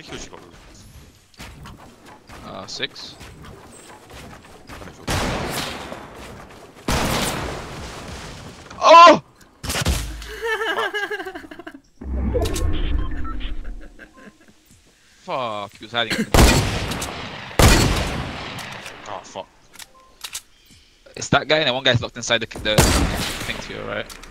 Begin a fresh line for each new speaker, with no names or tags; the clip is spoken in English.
many kills you got? Will?
Uh, six. Oh! Fuck, he was hiding.
Oh fuck.
it's that guy and then one guy's locked inside the, the thing to your right.